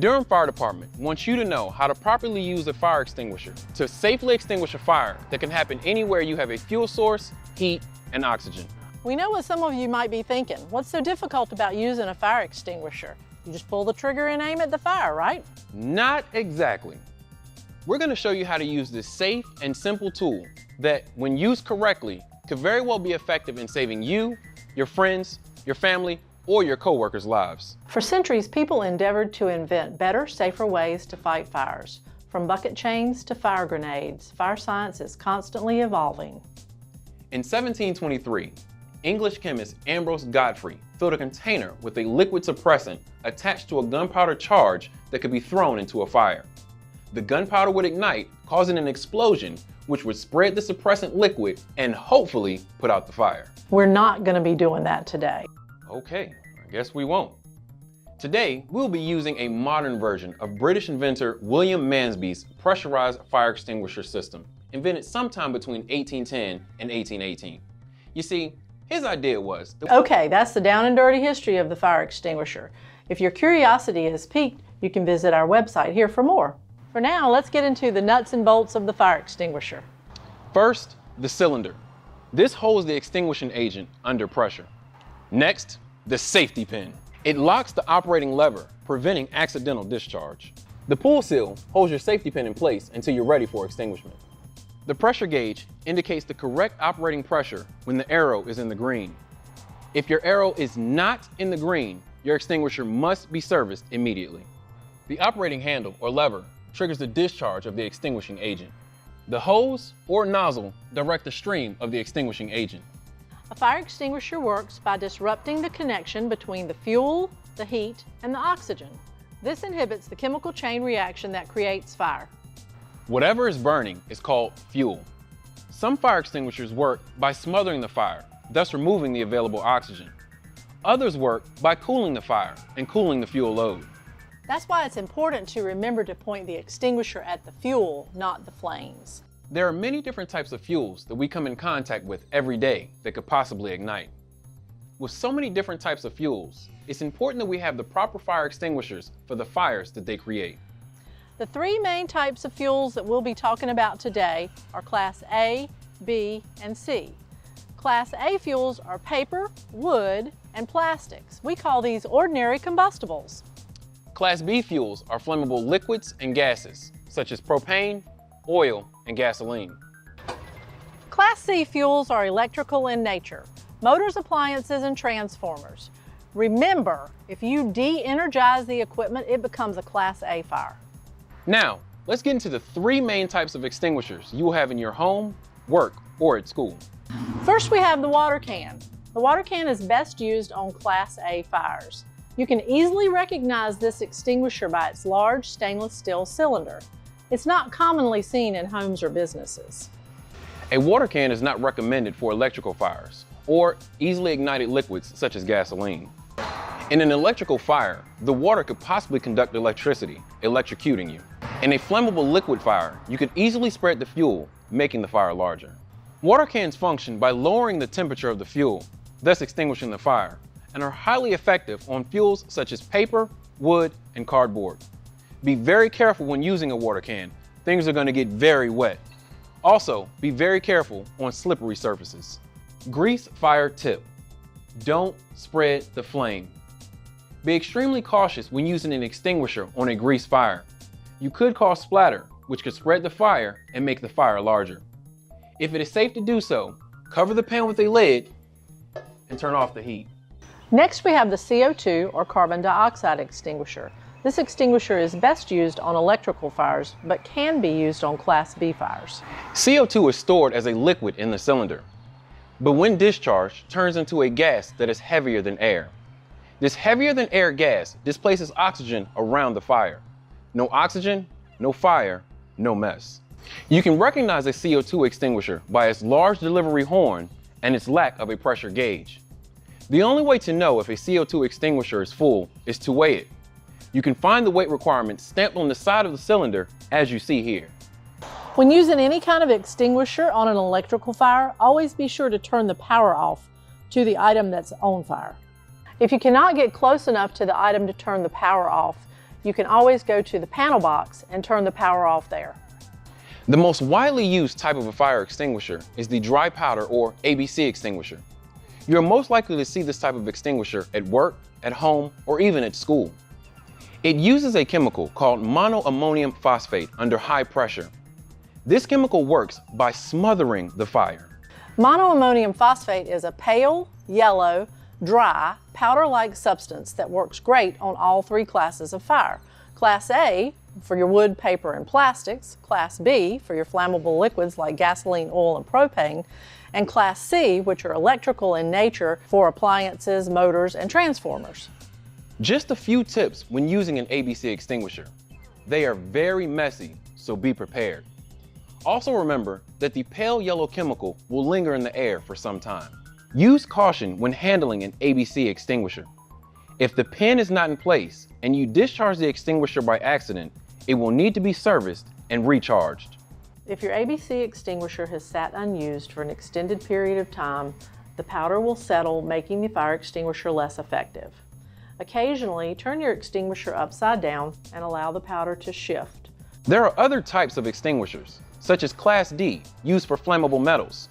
Durham Fire Department wants you to know how to properly use a fire extinguisher to safely extinguish a fire that can happen anywhere you have a fuel source, heat, and oxygen. We know what some of you might be thinking. What's so difficult about using a fire extinguisher? You just pull the trigger and aim at the fire, right? Not exactly. We're going to show you how to use this safe and simple tool that, when used correctly, could very well be effective in saving you, your friends, your family, or your coworkers' lives. For centuries, people endeavored to invent better, safer ways to fight fires. From bucket chains to fire grenades, fire science is constantly evolving. In 1723, English chemist Ambrose Godfrey filled a container with a liquid suppressant attached to a gunpowder charge that could be thrown into a fire. The gunpowder would ignite, causing an explosion, which would spread the suppressant liquid and hopefully put out the fire. We're not going to be doing that today. Okay, guess we won't. Today, we'll be using a modern version of British inventor William Manby's pressurized fire extinguisher system, invented sometime between 1810 and 1818. You see, his idea was... Okay, that's the down and dirty history of the fire extinguisher. If your curiosity has piqued, you can visit our website here for more. For now, let's get into the nuts and bolts of the fire extinguisher. First, the cylinder. This holds the extinguishing agent under pressure. Next, the safety pin. It locks the operating lever, preventing accidental discharge. The pull seal holds your safety pin in place until you're ready for extinguishment. The pressure gauge indicates the correct operating pressure when the arrow is in the green. If your arrow is not in the green, your extinguisher must be serviced immediately. The operating handle or lever triggers the discharge of the extinguishing agent. The hose or nozzle direct the stream of the extinguishing agent. A fire extinguisher works by disrupting the connection between the fuel, the heat, and the oxygen. This inhibits the chemical chain reaction that creates fire. Whatever is burning is called fuel. Some fire extinguishers work by smothering the fire, thus removing the available oxygen. Others work by cooling the fire and cooling the fuel load. That's why it's important to remember to point the extinguisher at the fuel, not the flames. There are many different types of fuels that we come in contact with every day that could possibly ignite. With so many different types of fuels, it's important that we have the proper fire extinguishers for the fires that they create. The three main types of fuels that we'll be talking about today are Class A, B, and C. Class A fuels are paper, wood, and plastics. We call these ordinary combustibles. Class B fuels are flammable liquids and gases, such as propane, oil, and gasoline. Class C fuels are electrical in nature, motors, appliances, and transformers. Remember, if you de-energize the equipment, it becomes a Class A fire. Now, let's get into the three main types of extinguishers you will have in your home, work, or at school. First, we have the water can. The water can is best used on Class A fires. You can easily recognize this extinguisher by its large stainless steel cylinder. It's not commonly seen in homes or businesses. A water can is not recommended for electrical fires or easily ignited liquids such as gasoline. In an electrical fire, the water could possibly conduct electricity, electrocuting you. In a flammable liquid fire, you could easily spread the fuel, making the fire larger. Water cans function by lowering the temperature of the fuel, thus extinguishing the fire, and are highly effective on fuels such as paper, wood, and cardboard. Be very careful when using a water can. Things are going to get very wet. Also, be very careful on slippery surfaces. Grease fire tip. Don't spread the flame. Be extremely cautious when using an extinguisher on a grease fire. You could cause splatter, which could spread the fire and make the fire larger. If it is safe to do so, cover the pan with a lid and turn off the heat. Next, we have the CO2 or carbon dioxide extinguisher. This extinguisher is best used on electrical fires, but can be used on Class B fires. CO2 is stored as a liquid in the cylinder, but when discharged, turns into a gas that is heavier than air. This heavier than air gas displaces oxygen around the fire. No oxygen, no fire, no mess. You can recognize a CO2 extinguisher by its large delivery horn and its lack of a pressure gauge. The only way to know if a CO2 extinguisher is full is to weigh it. You can find the weight requirements stamped on the side of the cylinder as you see here. When using any kind of extinguisher on an electrical fire, always be sure to turn the power off to the item that's on fire. If you cannot get close enough to the item to turn the power off, You can always go to the panel box and turn the power off there. The most widely used type of a fire extinguisher is the dry powder or ABC extinguisher. You're most likely to see this type of extinguisher at work, at home, or even at school. It uses a chemical called monoammonium phosphate under high pressure. This chemical works by smothering the fire. Monoammonium phosphate is a pale, yellow, dry, powder-like substance that works great on all three classes of fire. Class A for your wood, paper, and plastics, Class B for your flammable liquids like gasoline, oil, and propane, and Class C, which are electrical in nature for appliances, motors, and transformers. Just a few tips when using an ABC extinguisher. They are very messy, so be prepared. Also remember that the pale yellow chemical will linger in the air for some time. Use caution when handling an ABC extinguisher. If the pin is not in place and you discharge the extinguisher by accident, it will need to be serviced and recharged. If your ABC extinguisher has sat unused for an extended period of time, the powder will settle, making the fire extinguisher less effective. Occasionally, turn your extinguisher upside down and allow the powder to shift. There are other types of extinguishers, such as Class D, used for flammable metals.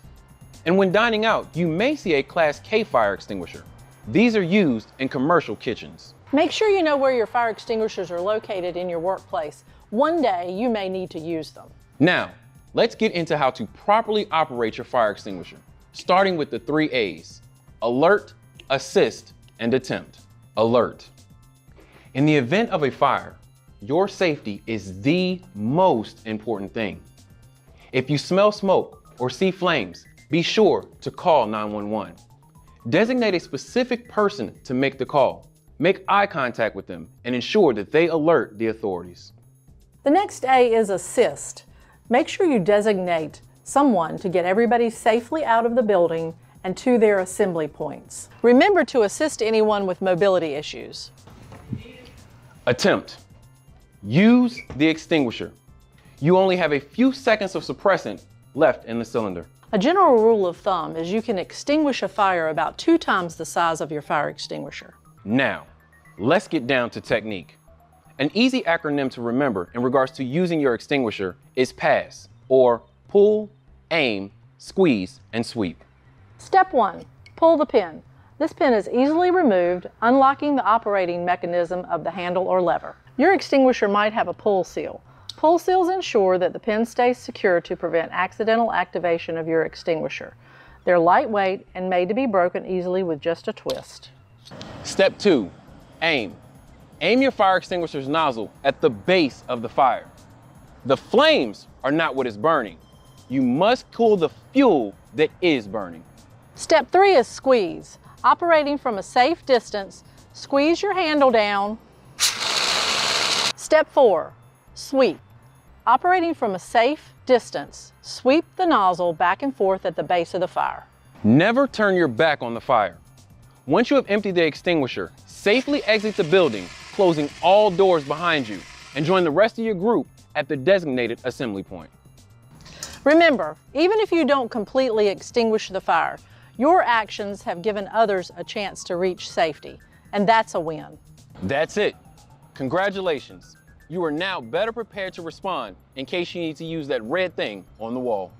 And when dining out, you may see a Class K fire extinguisher. These are used in commercial kitchens. Make sure you know where your fire extinguishers are located in your workplace. One day you may need to use them. Now, let's get into how to properly operate your fire extinguisher, starting with the three A's alert, assist, and attempt. Alert. In the event of a fire, your safety is the most important thing. If you smell smoke or see flames, be sure to call 911. Designate a specific person to make the call. Make eye contact with them and ensure that they alert the authorities. The next A is assist. Make sure you designate someone to get everybody safely out of the building and to their assembly points. Remember to assist anyone with mobility issues. Attempt. Use the extinguisher. You only have a few seconds of suppressant left in the cylinder. A general rule of thumb is you can extinguish a fire about two times the size of your fire extinguisher. Now, let's get down to technique. An easy acronym to remember in regards to using your extinguisher is PASS, or pull, aim, squeeze, and sweep. Step one, pull the pin. This pin is easily removed, unlocking the operating mechanism of the handle or lever. Your extinguisher might have a pull seal. Pull seals ensure that the pin stays secure to prevent accidental activation of your extinguisher. They're lightweight and made to be broken easily with just a twist. Step two, aim. Aim your fire extinguisher's nozzle at the base of the fire. The flames are not what is burning. You must cool the fuel that is burning. Step three is squeeze. Operating from a safe distance, squeeze your handle down. Step four, sweep. Operating from a safe distance, sweep the nozzle back and forth at the base of the fire. Never turn your back on the fire. Once you have emptied the extinguisher, safely exit the building, closing all doors behind you, and join the rest of your group at the designated assembly point. Remember, even if you don't completely extinguish the fire, your actions have given others a chance to reach safety, and that's a win. That's it. Congratulations you are now better prepared to respond in case you need to use that red thing on the wall.